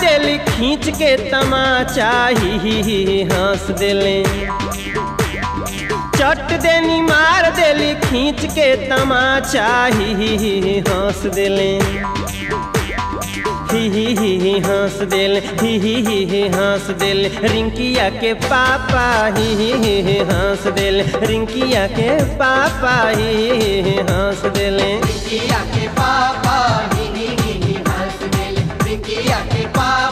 देली खींच के तमाचा ही ही ही हंस देले चट देनी मार देली खींच के तमाचा ही ही ही हंस देले ही ही ही ही हंस दिल ही ही ही ही हंस दिल रिंकिया के पापा ही ही ही ही हंस दिल रिंकिया के पापा ही ही ही हंस दिल रिंकिया के के पापा